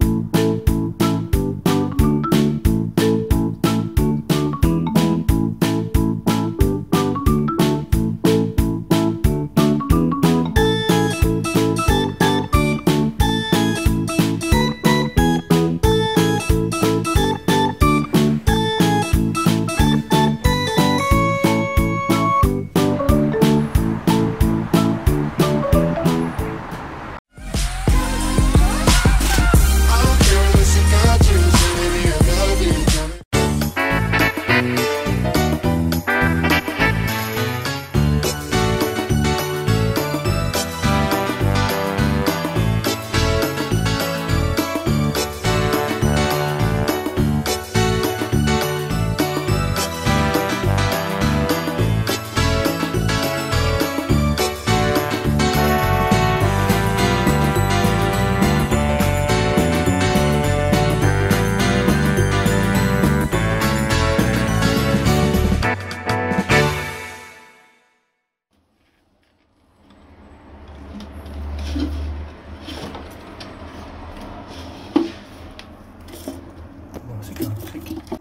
Bon, c'est qu'un trick.